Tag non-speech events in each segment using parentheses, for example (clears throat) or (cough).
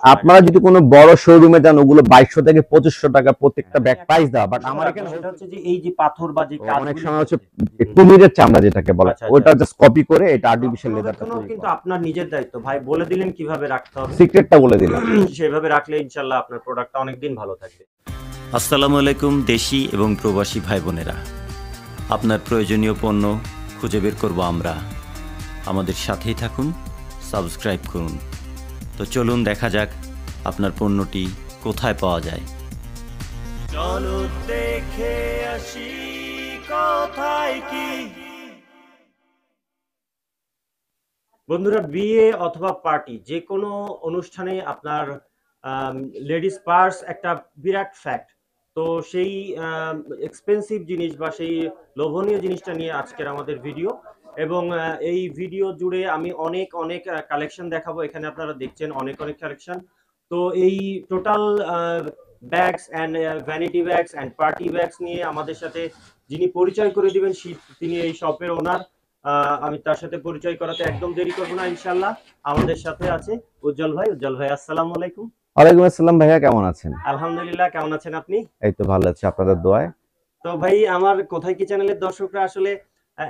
আপনারা যদি কোনো বড় শোরুমে যান ওগুলো বাইশশো থেকে পঁচিশশো টাকা প্রত্যেকটা ব্যাগ প্রাইস দেওয়া বাট আমার এখানে হচ্ছে যে এই যে পাথর বা যে অনেক সময় হচ্ছে। কুমিরের চামড়া যেটাকে বলে আচ্ছা, আচ্ছা। ওটা জাস্ট কপি করে এটা আর্টিফিশিয়াল লেদারটা রক্ষণাবেক্ষণও কিন্তু আপনার নিজের দায়িত্ব। ভাই বলে দিলেন কীভাবে রাখতে হবে? সিক্রেটটা বলে দিলাম। সেভাবে রাখলে ইনশাল্লাহ আপনার প্রোডাক্টটা অনেকদিন ভালো থাকবে। আসসালামু আলাইকুম দেশি এবং প্রবাসী ভাই বোনেরা আপনার প্রয়োজনীয় পণ্য খুঁজে বের করব আমরা। আমাদের সাথেই থাকুন সাবস্ক্রাইব করুন। তো চলুন দেখা যাক আপনার পণ্যটি কোথায় পাওয়া যায়। চলো দেখে আসি কোথায় কি। বন্ধুরা বিয়ে অথবা পার্টি যে কোনো অনুষ্ঠানে আপনার লেডিস পার্স একটা বিরাট ফ্যাক্ট তো সেই এক্সপেন্সিভ জিনিস বা সেই লোভনীয় জিনিসটা নিয়ে আজকের আমাদের ভিডিও এবং এই ভিডিও জুড়ে আমি অনেক অনেক কালেকশন দেখাবো। এখানে আপনারা দেখছেন অনেক অনেক কালেকশন তো এই total bags and vanity bags and party bags নিয়ে আমাদের সাথে যিনি পরিচয় করে দিবেন তিনি এই শপের ওনার আমি তার সাথে পরিচয় করাতে একদম দেরি করব না ইনশাল্লাহ আমাদের সাথে আছে উজ্জ্বল ভাই। উজ্জ্বল ভাই আসসালামু আলাইকুম। ওয়ালাইকুম আসসালাম ভাইয়া কেমন আছেন? আলহামদুলিল্লাহ কেমন আছেন আপনি? এই তো ভালো আছি আপনাদের দোয়ায়। তো ভাই আমার কোথায় কি চ্যানেলের দর্শকরা আসলে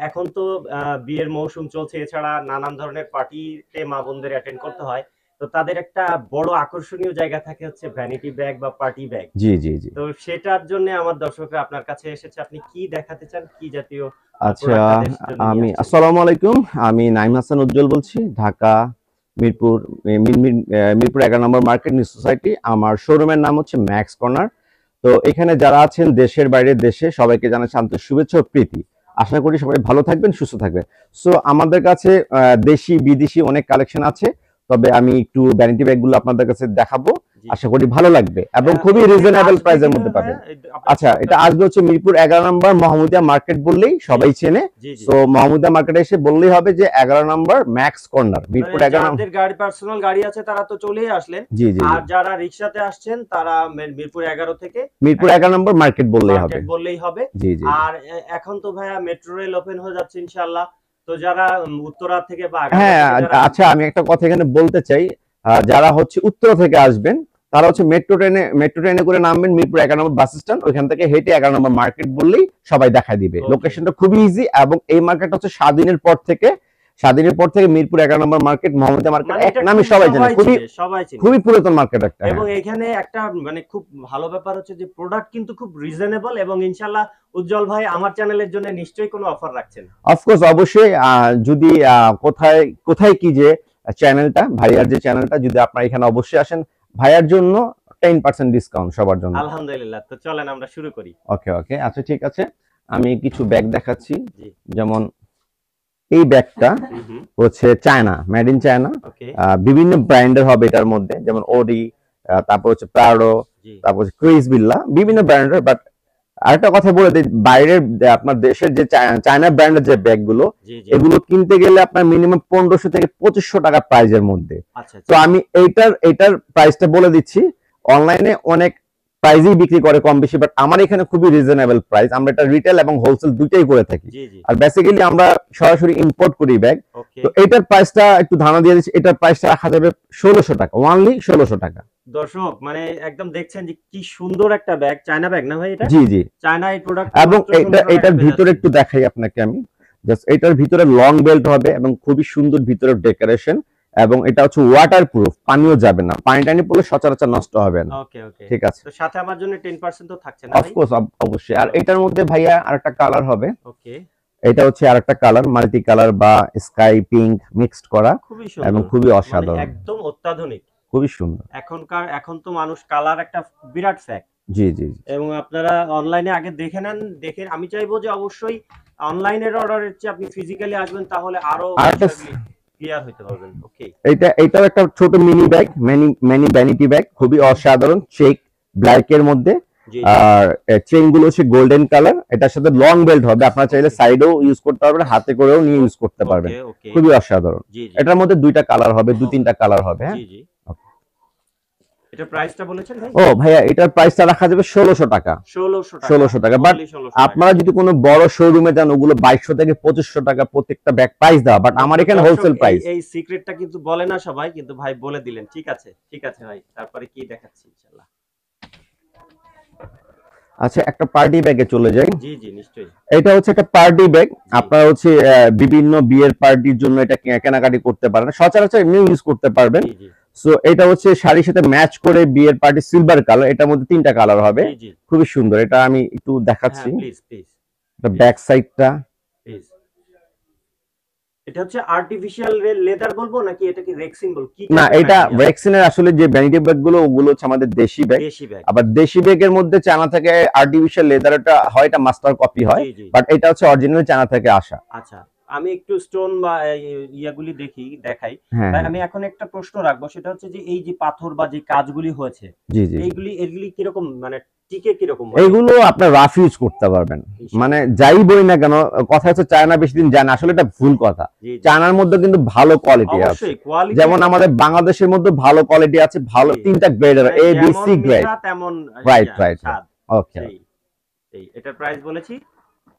এখন তো আহ, বিয়ের মৌসুম চলছে এছাড়া নানান ধরনের পার্টিতে মা বোনদের অ্যাটেন্ড করতে হয়। তো তাদের একটা বড় আকর্ষণীয় জায়গা থাকে হচ্ছে ভ্যানিটি ব্যাগ বা পার্টি ব্যাগ জি জি জি। তো সেটার জন্য আমার দর্শকরা আপনার কাছে এসেছে। আপনি কি দেখাতে চান? কি জাতীয় আচ্ছা আমি আসসালামু আলাইকুম। আমি নাইম হাসান উজ্জ্বল বলছি ঢাকা মিরপুর মির- মির- মিরপুর এগারো নম্বর মার্কেট নিউ সোসাইটি। আমার শোরুমের নাম হচ্ছে ম্যাক্স কর্নার। তো এখানে যারা আছেন দেশের বাইরে দেশে সবাইকে জানাচ্ছি আন্তরিক শুভেচ্ছা ও প্রীতি। আশা করি সবাই ভালো থাকবেন, সুস্থ থাকবেন সো আমাদের কাছে দেশি, বিদেশি অনেক কালেকশন আছে, তবে আমি একটু ভ্যানিটি ব্যাগগুলো আপনাদের কাছে দেখাবো। আশা করি ভালো লাগবে এবং হ্যাঁ, খুবই রিজনেবল আসবে প্রাইসের মধ্যে পাবেন। আচ্ছা এটা আসবে হচ্ছে মিরপুর এগারো নম্বর মোহাম্মদিয়া মার্কেট বললেই সবাই চেনে। তো মোহাম্মদিয়া মার্কেটে এসে বললেই হবে যে এগারো নম্বর ম্যাক্স কর্নার মিরপুর মানে এগারো নম্বর গাড়ি পার্সোনাল গাড়ি আছে তারা তো চলেই আসলেন। জি জি। আর যারা রিক্সাতে আসছেন তারা মিরপুর এগারো থেকে মিরপুর এগারো নম্বর মার্কেট বললেই হবে। বললেই হবে। জি জি। আর এখন তো ভাইয়া মেট্রো রেল ওপেন হয়ে যাচ্ছে ইনশাআল্লাহ। তো যারা উত্তরা থেকে বা হ্যাঁ আচ্ছা আমি একটা কথা এখানে বলতে চাই। যারা হচ্ছে উত্তর থেকে আসবেন তারা হচ্ছে মেট্রো ট্রেনে মেট্রো ট্রেনে করে নামবেন মিরপুর এগারো নম্বর বাস স্ট্যান্ড ওইখান থেকে হেঁটে এগারো নম্বর মার্কেট বললেই সবাই দেখাই দিবে। লোকেশনটা খুবই ইজি এবং এই মার্কেট হচ্ছে স্বাধীনের পর থেকে স্বাধীনের পর থেকে মিরপুর এগারো নম্বর মার্কেট মোহাম্মদিয়া মার্কেট এক নামে সবাই জানে খুবই সবাই চিনে। খুবই পুরাতন মার্কেট একটা হ্যাঁ। এবং এখানে একটা মানে খুব ভালো ব্যাপার হচ্ছে যে প্রোডাক্ট কিন্তু খুব রিজনেবল এবং ইনশাআল্লাহ উজ্জ্বল ভাই আমার চ্যানেলের জন্য নিশ্চয়ই কোনো অফার রাখছেন। অফকোর্স অবশ্যই যদি কোথায় কোথায় কি যে চ্যানেলটা ভাইয়ার যে চ্যানেলটা যদি আপনারা এখানে অবশ্যই আসেন ভাইয়ার জন্য টেন পার্সেন্ট ডিসকাউন্ট সবার জন্য। আলহামদুলিল্লাহ তো চলেন আমরা শুরু করি। ওকে ওকে আচ্ছা ঠিক আছে। আমি কিছু ব্যাগ দেখাচ্ছি। যেমন এই ব্যাগটা হচ্ছে চায়না মেড ইন চায়না বিভিন্ন ব্র্যান্ডের হবে এটার মধ্যে। যেমন ওডি তারপর হচ্ছে প্যারো তারপর হচ্ছে ক্রিস বিল্লা বিভিন্ন ব্র্যান্ডের বাট আরেকটা কথা বলে দিই বাইরের আপনার দেশের যে চায়না- ব্র্যান্ডের যে ব্যাগগুলো এগুলো কিনতে গেলে আপনার মিনিমাম পনেরোশো থেকে পঁচিশশো টাকা প্রাইজের মধ্যে। আচ্ছা তো আমি এইটার এইটার প্রাইসটা বলে দিচ্ছি অনলাইনে অনেক প্রাইজেই বিক্রি করে কম বেশি বাট আমার এখানে খুবই রিজনেবল প্রাইস আমরা এটা রিটেল এবং হোলসেল দুইটাই করে থাকি। আর বেসিক্যালি আমরা সরাসরি ইম্পোর্ট করি ব্যাগ তো এটার প্রাইসটা একটু ধারণা দিয়ে দিচ্ছি এটার প্রাইসটা রাখা যাবে ষোলোশো টাকা ওনলি ষোলোশো টাকা। দর্শক মানে একদম দেখছেন যে কি সুন্দর একটা ব্যাগ চায়না ব্যাগ না ভাই এটা? জি জি। চায়না এই প্রোডাক্ট এবং এটা এটার ভিতরে একটু দেখাই আপনাকে আমি। জাস্ট এটার ভিতরে লং বেল্ট হবে এবং খুবই সুন্দর ভিতরে ডেকোরেশন এবং এটা হচ্ছে ওয়াটার প্রুফ পানিও যাবে না। পানি টানি পড়লে সচরাচর নষ্ট হবে না। ওকে ওকে ঠিক আছে। তো সাথে আমার জন্য 10% তো থাকছে না ভাই? অফকোর্স অবশ্যই। আর এটার মধ্যে ভাইয়া আরেকটা কালার হবে। ওকে এটা হচ্ছে আরেকটা কালার মাল্টি কালার বা স্কাই পিঙ্ক মিক্সড করা খুবই এবং খুবই মানে অসাধারণ। একদম অত্যাধুনিক। খুবই সুন্দর। এখনকার এখন তো মানুষ কালার একটা বিরাট ফ্যাক্ট জি জি এবং আপনারা অনলাইনে আগে দেখে নেন দেখে আমি চাইব যে অবশ্যই অনলাইনের অর্ডারের চেয়ে আপনি ফিজিক্যালি আসবেন তাহলে আরও ক্লিয়ার হতে পারবেন ওকে এটা এটাও একটা ছোট mini bag mini mini vanity bag খুবই অসাধারণ চেক ব্ল্যাক এর মধ্যে। আর চেইনগুলো হচ্ছে গোল্ডেন কালার এটার সাথে লং বেল্ট হবে আপনারা চাইলে সাইডেও ইউজ করতে পারবেন হাতে করেও নিয়ে ইউজ করতে পারবেন। খুবই অসাধারণ। এটার মধ্যে দুইটা কালার হবে দু তিনটা কালার হবে হ্যাঁ? এটা প্রাইসটা বলেছেন ভাই? ও ভাইয়া এটার প্রাইসটা রাখা যাবে ষোলোশো টাকা। 1600 টাকা। 1600 টাকা, but Only 1600 টাকা। আপনারা যদি কোনো বড় শোরুমে যান ওগুলো থেকে পঁচিশশো টাকা প্রত্যেকটা ব্যাগ প্রাইস দেওয়া। বাট আমার এখানে হোলসেল প্রাইস এই সিক্রেটটা কিন্তু বলে না সবাই কিন্তু ভাই বলে দিলেন। ঠিক আছে ঠিক আছে ভাই তারপরে কি দেখাচ্ছি ইনশাআল্লাহ আচ্ছা একটা পার্টি ব্যাগে চলে যাই। জি জি নিশ্চয়ই। এটা হচ্ছে একটা পার্টি ব্যাগ আপনারা হচ্ছে বিভিন্ন বিয়ের পার্টির জন্য এটা কেনাকাটি করতে পারেন। সচরাচর এমনি ইউজ করতে পারবেন। সো এটা হচ্ছে শাড়ির সাথে ম্যাচ করে বিয়ের পার্টি সিলভার কালার এটার মধ্যে তিনটা কালার হবে। খুবই সুন্দর। এটা আমি একটু দেখাচ্ছি। প্লিজ প্লিজ ব্যাক সাইডটা প্লিজ এটা হচ্ছে আর্টিফিশিয়াল লেদার বলব নাকি এটা কি রেক্সিন বলব কি না এটা রেক্সিনের আসলে যে ভ্যানিটি ব্যাগগুলো ওগুলো হচ্ছে আমাদের দেশি ব্যাগ দেশি ব্যাগ আবার দেশি ব্যাগের মধ্যে চায়না থেকে আর্টিফিশিয়াল লেদারটা হয় এটা মাস্টার কপি হয়। বাট এটা হচ্ছে অরিজিনাল চানা থেকে আসা। আচ্ছা। আমি একটু স্টোন বা ইয়াগুলি দেখি দেখাই। হ্যাঁ তাই আমি এখন একটা প্রশ্ন রাখব সেটা হচ্ছে যে এই যে পাথর বা যে কাজগুলি হয়েছে এইগুলি এগুলি কীরকম মানে এইগুলো আপনার রাফ ইউজ করতে পারবেন। মানে যাই বই না কেন কথা হচ্ছে চায়না বেশি দিন যায় না আসলে এটা ভুল কথা। চায়নার মধ্যে কিন্তু ভালো কোয়ালিটি আছে। যেমন আমাদের বাংলাদেশের মধ্যে ভালো কোয়ালিটি আছে ভালো তিনটা গ্রেডের এ বি সি গ্রেড তেমন রাইট right, ওকে এটার প্রাইস বলেছি।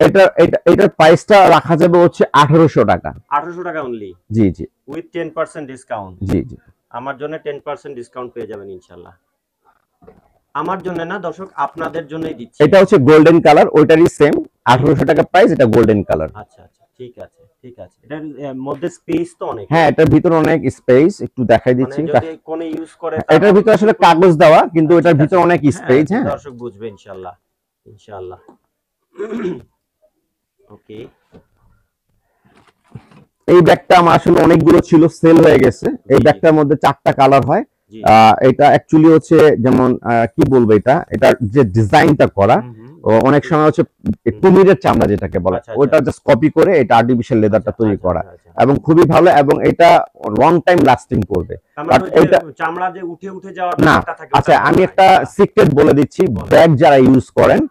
এটা এটা এটার প্রাইসটা রাখা যাবে হচ্ছে আঠারোশো টাকা। আঠারোশো টাকা অনলি জি জি। উইথ টেন পার্সেন্ট ডিসকাউন্ট জি জি। আমার জন্য টেন পার্সেন্ট ডিসকাউন্ট পেয়ে যাবেন ইনশাল্লাহ আমার জন্য না দর্শক আপনাদের জন্যই দিচ্ছি। এটা হচ্ছে গোল্ডেন কালার ওইটারই সেম আঠারোশো টাকা প্রাইস এটা গোল্ডেন কালার আচ্ছা আচ্ছা ঠিক আছে ঠিক আছে। এটার মধ্যে স্পেস তো অনেক। হ্যাঁ এটার ভিতরে অনেক স্পেস একটু দেখাই মানে দিচ্ছি। যদি কোনে ইউজ করে এটার ভিতরে আসলে কাগজ দেওয়া কিন্তু এটার ঠিক ভিতরে। অনেক স্পেস হ্যাঁ। দর্শক বুঝবে ইনশাআল্লাহ ইনশাআল্লাহ। ওকে এই ব্যাগটা আমার আসলে অনেকগুলো ছিল সেল হয়ে গেছে। এই ব্যাগটার মধ্যে চারটা কালার হয়। এটা অ্যাকচুয়ালি হচ্ছে যেমন কি বলব এটা? এটার যে ডিজাইনটা করা অনেক সময় হচ্ছে কুমিরের চামড়া যেটাকে বলে আচ্ছা, আচ্ছা। ওটা জাস্ট কপি করে এটা আর্টিফিশিয়াল লেদারটা তৈরি আচ্ছা, করা। আচ্ছা, আচ্ছা। এবং খুবই ভালো এবং এটা লং টাইম লাস্টিং করবে। তার মানে but ওই যে এটা- চামড়া যে উঠে উঠে যাওয়ার না, আচ্ছা আমি একটা সিক্রেট বলে দিচ্ছি ব্যাগ যারা ইউজ করেন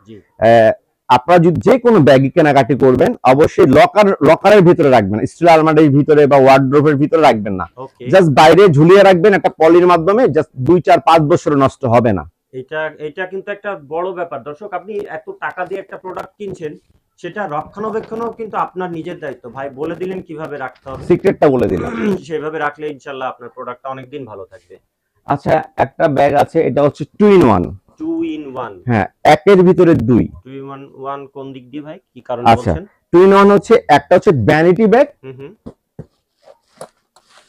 আহ, আপনারা যদি যে কোনো ব্যাগ কেনাকাটি করবেন অবশ্যই লকার লকারের ভিতরে রাখবেন স্টিল আলমারির ভিতরে বা ওয়ার্ড্রোপের ভিতরে রাখবেন না। জাস্ট বাইরে ঝুলিয়ে রাখবেন একটা পলির মাধ্যমে জাস্ট দুই চার পাঁচ বছর নষ্ট হবে না। এটা এটা কিন্তু একটা বড় ব্যাপার। দর্শক আপনি এত টাকা দিয়ে একটা প্রোডাক্ট কিনছেন সেটা রক্ষণাবেক্ষণও কিন্তু আপনার নিজের দায়িত্ব। ভাই বলে দিলেন কীভাবে রাখতে হবে। সিক্রেটটা বলে দিলাম। (clears throat) সেভাবে রাখলে ইনশাল্লাহ আপনার প্রোডাক্টটা অনেকদিন ভালো থাকবে। আচ্ছা একটা ব্যাগ আছে এটা হচ্ছে two in one two in one হ্যাঁ একের ভিতরে দুই। টু ইন ওয়ান ওয়ান কোন দিক দিয়ে ভাই? কি কারণে আচ্ছা। বলছেন? টু ইন ওয়ান হচ্ছে একটা হচ্ছে ভ্যানিটি ব্যাগ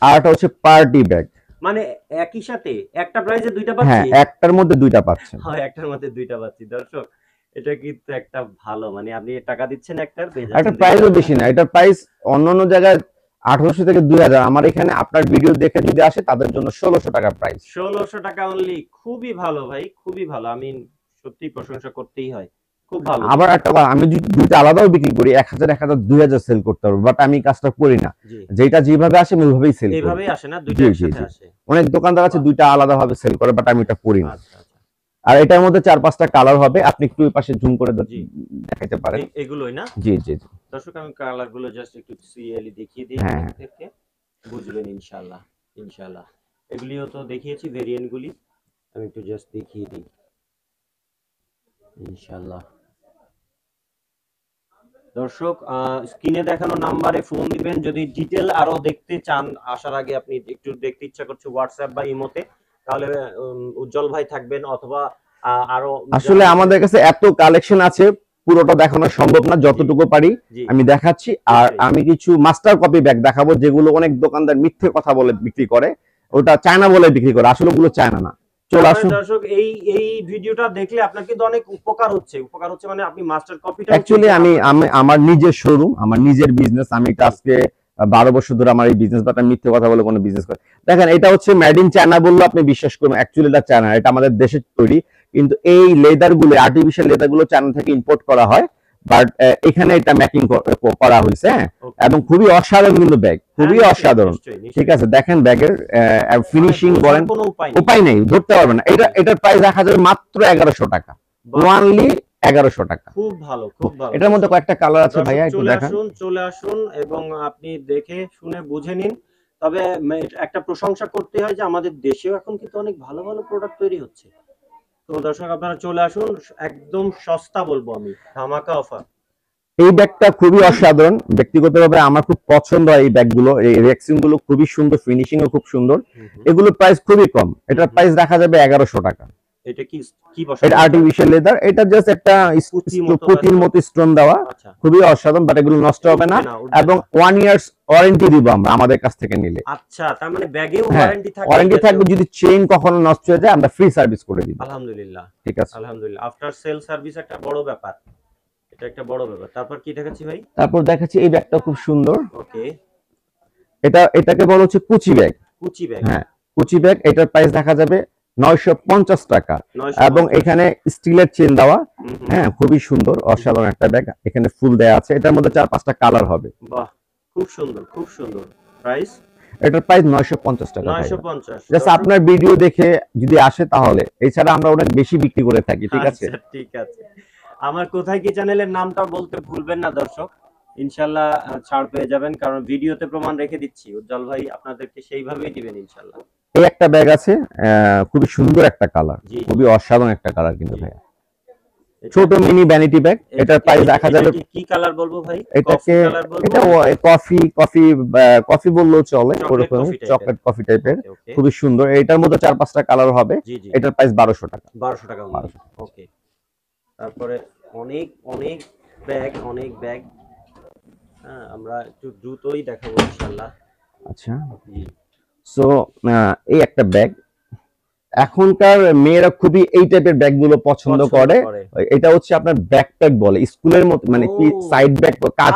আর একটা হচ্ছে পার্টি ব্যাগ মানে একই সাথে একটা প্রাইজে দুইটা হ্যাঁ একটার মধ্যে দুইটা পাচ্ছেন। হয় একটার মধ্যে দুইটা পাচ্ছি। দর্শক এটা কিন্তু একটা ভালো মানে আপনি টাকা দিচ্ছেন একটার একটা প্রাইসও বেশি না এটার প্রাইস অন্য অন্য জায়গায় আঠারোশো থেকে দুই হাজার। আমার এখানে আপনার ভিডিও দেখে যদি আসে তাদের জন্য ষোলোশো টাকা প্রাইস ষোলোশো টাকা অনলি খুবই ভালো ভাই খুবই ভালো। আমি সত্যি প্রশংসা করতেই হয়। খুব ভালো। আবার একটা আমি যদি আলাদাও বিক্রি করি এক হাজার এক হাজার দুই হাজার সেল করতে পারব। বাট আমি কাজটা করি না। যেটা যেভাবে আসে আমি ওইভাবেই সেল এইভাবেই আসে না দুইটা জি, জি, একসাথে আসে। অনেক দোকানদার আছে দুইটা আলাদা ভাবে সেল করে বাট আমি এটা করি না। আচ্ছা আচ্ছা। আর এটার মধ্যে চার পাঁচটা কালার হবে। আপনি একটু পাশে জুম করে দেখাইতে পারেন। এগুলোই না? জি জি জি। দর্শক আমি কালারগুলো জাস্ট একটু সিরিয়ালি দেখিয়ে দিই হ্যাঁ। আপনাদেরকে। বুঝবেন ইনশাআল্লাহ ইনশাআল্লাহ। এগুলিও তো দেখিয়েছি ভেরিয়েন্ট গুলি আমি একটু জাস্ট দেখিয়ে দিই। ইনশাআল্লাহ। দর্শক স্ক্রিনে দেখানো নাম্বারে ফোন দিবেন। যদি ডিটেল আরও দেখতে চান আসার আগে আপনি একটু দেখতে ইচ্ছা করছে হোয়াটসঅ্যাপ বা ইমোতে তাহলে উজ্জ্বল ভাই থাকবেন অথবা আরও আসলে আমাদের কাছে এত কালেকশন আছে পুরোটা দেখানো সম্ভব না যতটুকু পারি আমি দেখাচ্ছি। আর আমি কিছু মাস্টার কপি ব্যাগ দেখাবো যেগুলো অনেক দোকানদার মিথ্যে কথা বলে বিক্রি করে। ওটা চায়না বলে বিক্রি করে আসলে ওগুলো চায়না না। চলে আসুন। দর্শক এই এই ভিডিওটা দেখলে আপনার কিন্তু অনেক উপকার হচ্ছে। উপকার হচ্ছে মানে আপনি মাস্টার কপিটা অ্যাকচুয়ালি আমি আমি আমার নিজের শোরুম আমার নিজের বিজনেস আমি আজকে বারো বছর ধরে আমার এই বিজনেস মিথ্যে কথা বলে কোনো বিজনেস করে দেখেন এটা হচ্ছে মেড ইন চায়না বললে আপনি বিশ্বাস করবেন অ্যাকচুয়ালি এটা চায়না এটা আমাদের দেশের তৈরি। কিন্তু এই লেদারগুলো আর্টিফিশিয়াল লেদারগুলো চায়না থেকে ইম্পোর্ট করা হয় বাট এখানে এটা মেকিং করা হয়েছে হ্যাঁ? এবং খুবই অসাধারণ কিন্তু ব্যাগ খুবই হ্যাঁ, অসাধারণ। ঠিক আছে দেখেন ব্যাগের ফিনিশিং বলেন উপায় নেই। ধরতে পারবেন না। এটা এটার প্রাইস রাখা যাবে মাত্র এগারোশো টাকা। ওয়ানলি এগারোশো টাকা। খুব ভালো খুব ভালো। এটার মধ্যে কয়েকটা কালার আছে ভাইয়া একটু দেখান। চলে আসুন এবং আপনি দেখে শুনে বুঝে নিন। তবে একটা প্রশংসা করতে হয় যে আমাদের দেশেও এখন কিন্তু অনেক ভালো ভালো প্রোডাক্ট তৈরি হচ্ছে। তো দর্শক আপনারা চলে আসুন। একদম সস্তা বলব আমি ধামাকা অফার এই ব্যাগটা খুবই অসাধারণ। ব্যক্তিগতভাবে আমার খুব পছন্দ হয় এই ব্যাগগুলো। এই রেক্সিনগুলো খুবই সুন্দর ফিনিশিং ও খুব সুন্দর। এগুলোর প্রাইস খুবই কম। এটার প্রাইস রাখা যাবে এগারোশো টাকা। এটা কি কি এটা আর্টিফিশিয়াল লেদার এটা জাস্ট একটা পুঁতির মতো স্টোন দেওয়া। আচ্ছা। খুবই অসাধারণ বাট এগুলো নষ্ট হবে না। এবং। ওয়ান ইয়ার্স ওয়ারেন্টি দিব আমরা আমাদের কাছ থেকে নিলে। আচ্ছা তার মানে ব্যাগেও হ্যাঁ, ওয়ারেন্টি থাকে ওয়ারেন্টি? থাকবে যদি চেইন কখনো নষ্ট হয়ে যায় আমরা ফ্রি সার্ভিস করে দিব। আলহামদুলিল্লাহ। ঠিক আছে। আলহামদুলিল্লাহ। আফটার সেল সার্ভিস একটা বড় ব্যাপার। এটা একটা বড় ব্যাপার। তারপর কি দেখাচ্ছি ভাই? তারপর দেখাচ্ছি এই ব্যাগটা খুব সুন্দর। ওকে এটা এটাকে বলা হচ্ছে কুচি ব্যাগ। কুচি ব্যাগ। হ্যাঁ কুচি ব্যাগ এটার প্রাইস দেখা যাবে নয়শো পঞ্চাশ টাকা। এবং এখানে স্টিলের চেন দেওয়া। হ্যাঁ খুবই সুন্দর অসাধারণ একটা ব্যাগ। এখানে ফুল দেওয়া আছে। এটার মধ্যে চার পাঁচটা কালার হবে। বাহ। খুব সুন্দর খুব সুন্দর। প্রাইস এটার প্রাইস নয়শো পঞ্চাশ টাকা নয়শো পঞ্চাশ। জাস্ট আপনার ভিডিও দেখে যদি আসে তাহলে। এছাড়া আমরা অনেক বেশি বিক্রি করে থাকি ঠিক আছে? আচ্ছা, ঠিক আছে। আমার কোথায় কি চ্যানেলের নামটা বলতে ভুলবেন না দর্শক? ইনশাল্লাহ ছাড় পেয়ে যাবেন কারণ ভিডিওতে প্রমাণ রেখে দিচ্ছি। উজ্জ্বল ভাই আপনাদেরকে সেইভাবেই দিবেন ইনশাল্লাহ। এই একটা ব্যাগ আছে খুবই সুন্দর একটা কালার খুবই অসাধারণ একটা কালার কিন্তু ভাইয়া। ছোট মিনি ভ্যানিটি ব্যাগ এটার প্রাইস রাখা যাবে কি- কালার বলব ভাই? এটাকে এটা কফি কফি কফি বললেও চলে ওরকম চকলেট কফি টাইপের। খুবই সুন্দর। এটার মধ্যে চার পাঁচটা কালার হবে। এটার প্রাইস বারোশো টাকা। বারোশো টাকা ওকে তারপরে অনেক অনেক ব্যাগ অনেক ব্যাগ হ্যাঁ আমরা একটু দ্রুতই দেখাবো ইনশাল্লাহ আচ্ছা। সো এই একটা ব্যাগ এখনকার মেয়েরা খুবই এই টাইপের ব্যাগগুলো পছন্দ করে। এটা হচ্ছে আপনার ব্যাকপ্যাক বলে স্কুলের মতো মানে কি সাইড ব্যাগ কাঁধ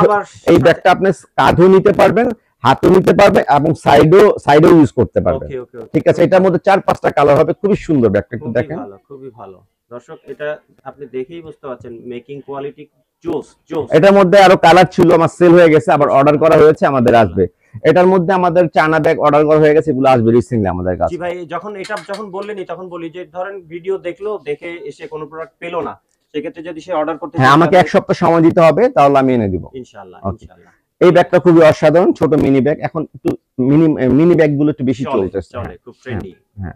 এই ব্যাগটা আপনি কাঁধও নিতে পারবেন হাতও নিতে পারবেন এবং সাইডও সাইডও ইউজ করতে ওকে ঠিক আছে এটার মধ্যে চার পাঁচটা কালার হবে খুবই সুন্দর ব্যাগটা একটু দেখেন। ভালো খুবই ভালো। দর্শক এটা আপনি দেখেই বুঝতে পারছেন মেকিং কোয়ালিটি জোস জোস। এটার মধ্যে আরও কালার ছিল আমার সেল হয়ে গেছে আবার অর্ডার করা হয়েছে আমাদের আসবে। এটার মধ্যে আমাদের চায়না ব্যাগ অর্ডার করা হয়ে গেছে এগুলো আসবে রিসেন্টলি আমাদের জি কাছে ভাই যখন এটা যখন বললেনই তখন বলি যে ধরেন ভিডিও দেখল দেখে এসে কোনো প্রোডাক্ট পেল না সেক্ষেত্রে যদি সে অর্ডার করতে হ্যাঁ আমাকে এক সপ্তাহ সময় দিতে হবে তাহলে আমি এনে দিব। ইনশাআল্লাহ ইনশাআল্লাহ। এই ব্যাগটা খুবই অসাধারণ ছোট মিনি ব্যাগ এখন একটু মিনি মিনি ব্যাগগুলো একটু বেশি চলে চলতেছে। চলে খুব ট্রেন্ডি হ্যাঁ।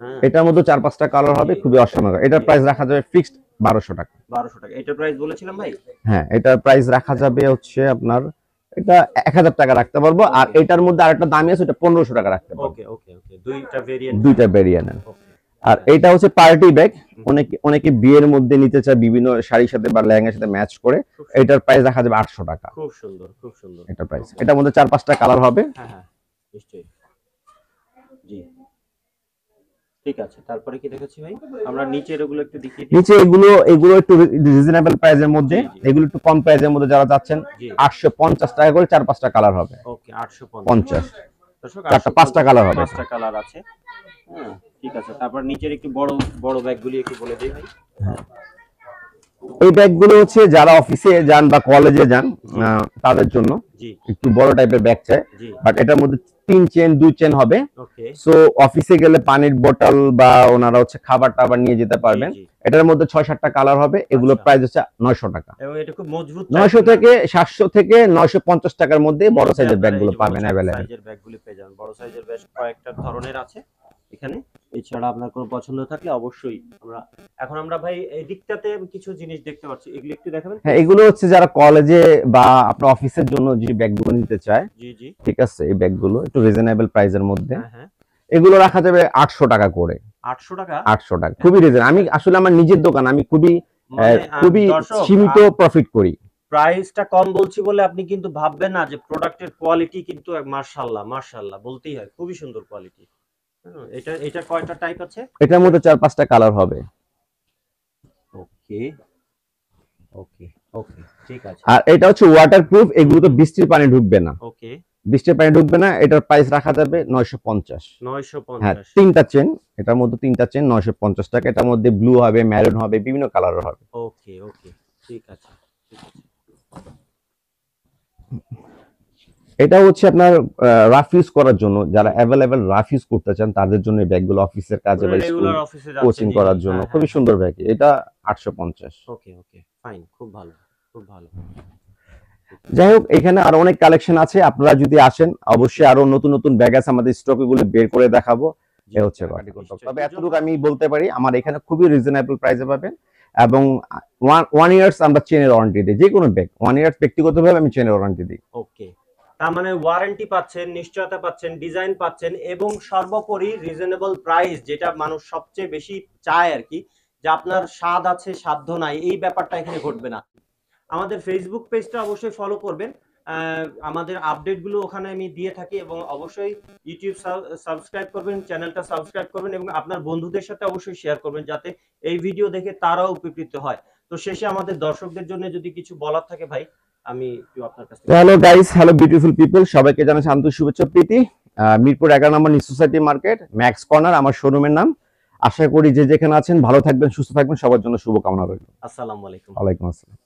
হ্যাঁ। এটার মধ্যে চার পাঁচটা কালার হবে খুবই অসাধারণ এটার প্রাইস রাখা যাবে ফিক্সড বারোশো টাকা। বারোশো টাকা। এটার প্রাইস বলেছিলাম ভাই? হ্যাঁ এটার প্রাইস রাখা যাবে হচ্ছে আপনার এটা এক হাজার টাকা রাখতে পারব। আর এটার মধ্যে আরেকটা দামি আছে ওটা পনেরোশো টাকা রাখতে পারব। দুইটা ভেরিয়েন্ট আর এটা হচ্ছে পার্টি ব্যাগ অনেকে অনেকে বিয়ের মধ্যে নিতে চায় বিভিন্ন শাড়ির সাথে বা লেহেঙ্গার সাথে ম্যাচ করে। এটার প্রাইস দেখা যাবে আটশো টাকা। খুব সুন্দর খুব সুন্দর। এটার প্রাইস এটার মধ্যে চার পাঁচটা কালার হবে। হ্যাঁ হ্যাঁ। নিশ্চয়ই জি ঠিক আছে তারপরে কি দেখাচ্ছি ভাই? আমরা নিচের ওগুলো একটু দেখি নিচে এগুলো এগুলো একটু রিজনেবল প্রাইসের মধ্যে। এগুলো একটু কম প্রাইসের মধ্যে যারা যাচ্ছেন জি। আটশো পঞ্চাশ টাকা করে চার পাঁচটা কালার হবে। ওকে আটশো পঞ্চাশ। দর্শক চারটা পাঁচটা কালার হবে। পাঁচটা কালার আছে। হ্যাঁ ঠিক আছে। তারপর নিচের একটু বড় বড় ব্যাগগুলি একটু বলে দিই ভাই। এই ব্যাগগুলো হচ্ছে যারা অফিসে যান বা কলেজে যান তাদের জন্য একটু বড় টাইপের ব্যাগ চাই বাট এটার মধ্যে তিন চেন দুই চেন হবে। সো অফিসে গেলে পানির বোতল বা ওনারা হচ্ছে খাবার টাবার নিয়ে যেতে পারবেন। এটার মধ্যে ছয় সাতটা কালার হবে। এগুলো আচ্ছা। প্রাইস হচ্ছে নয়শো টাকা। নয়শো থেকে সাতশো থেকে নয়শো পঞ্চাশ টাকার মধ্যে বড় সাইজের ব্যাগগুলো পাবেন অ্যাভেলেবেল বড় সাইজের বেশ কয়েকটা ধরনের আছে এখানে। এছাড়া আপনার কোনো পছন্দ থাকলে অবশ্যই আমরা এখন আমরা ভাই এই দিকটাতে কিছু জিনিস দেখতে পাচ্ছি এগুলো একটু দেখাবেন? হ্যাঁ এগুলো হচ্ছে যারা কলেজে বা আপনার অফিসের জন্য যে ব্যাগগুলো নিতে চায় জি জি। ঠিক আছে এই ব্যাগগুলো একটু রিজনেবল প্রাইসের মধ্যে। হ্যাঁ হ্যাঁ। এগুলো রাখা যাবে আটশো টাকা করে। আটশো টাকা? আটশো টাকা খুবই রিজন আমি আসলে আমার নিজের দোকান আমি খুবই মানে, খুবই সীমিত প্রফিট করি। প্রাইসটা কম বলছি বলে আপনি কিন্তু ভাববেন না যে প্রোডাক্টের কোয়ালিটি কিন্তু মার্শাল্লাহ মার্শাল্লাহ বলতেই হয় খুবই সুন্দর কোয়ালিটি এটা এটা কয়টা টাইপ আছে? এটার মধ্যে চার পাঁচটা কালার হবে। ওকে ওকে ওকে ঠিক আছে। আর এটা হচ্ছে ওয়াটার প্রুফ এগুলো তো বৃষ্টির পানি ঢুকবে না। ওকে। বৃষ্টির পানি ঢুকবে না এটার প্রাইস রাখা যাবে নয়শো পঞ্চাশ। নয়শো হ্যাঁ পঞ্চাশ তিনটা চেন এটার মধ্যে তিনটা চেন নয়শো পঞ্চাশ টাকা। এটার মধ্যে ব্লু হবে ম্যারুন হবে বিভিন্ন কালারের হবে। ওকে ওকে ঠিক আছে ঠিক আছে। এটা হচ্ছে আপনার রাফ ইউজ করার জন্য। যারা অ্যাভেলেবেল রাফ ইউজ করতে চান তাদের জন্য ব্যাগগুলো অফিসের কাজে বা অফিসে কোচিং করার জন্য। খুবই সুন্দর ব্যাগ এটা আটশো পঞ্চাশ। ওকে ওকে ফাইন খুব ভালো খুব ভালো। যাই হোক এখানে আরও অনেক কালেকশন আছে। আপনারা যদি আসেন অবশ্যই আরও নতুন নতুন ব্যাগ আছে আমাদের স্টকে গুলো বের করে দেখাবো। হচ্ছে। তবে এতটুকু আমি বলতে পারি আমার এখানে খুবই রিজনেবল প্রাইসে পাবেন। এবং ওয়ান ইয়ার্স আমরা চেনের ওয়ারেন্টি দিই। যে কোনো ব্যাগ ওয়ান ইয়ার্স ব্যক্তিগতভাবে আমি চেনের ওয়ারেন্টি দিই। ওকে তার মানে ওয়ারেন্টি পাচ্ছেন, নিশ্চয়তা পাচ্ছেন ডিজাইন পাচ্ছেন এবং সর্বোপরি রিজনেবল প্রাইস যেটা মানুষ সবচেয়ে বেশি চায় আর কি, যে আপনার স্বাদ আছে, সাধ্য নাই, এই ব্যাপারটা এখানে ঘটবে না। আমাদের ফেসবুক পেজটা অবশ্যই ফলো করবেন। আমাদের আপডেটগুলো ওখানে আমি দিয়ে থাকি এবং অবশ্যই ইউটিউব সাবস্ক্রাইব করবেন চ্যানেলটা সাবস্ক্রাইব করবেন এবং আপনার বন্ধুদের সাথে অবশ্যই শেয়ার করবেন যাতে এই ভিডিও দেখে তারাও উপকৃত হয়। তো শেষে আমাদের দর্শকদের জন্য যদি কিছু বলার থাকে ভাই। আমি আপনার কাছ hello guys hello beautiful people সবাইকে জানাই শান্ত শুভেচ্ছা প্রীতি। আহ, মিরপুর এগারো নম্বর new society market max corner আমার শোরুমের নাম। আশা করি যে যেখানে আছেন ভালো থাকবেন সুস্থ থাকবেন সবার জন্য শুভকামনা রইল। আসসালামু আলাইকুম। ওয়ালাইকুম আসসালাম।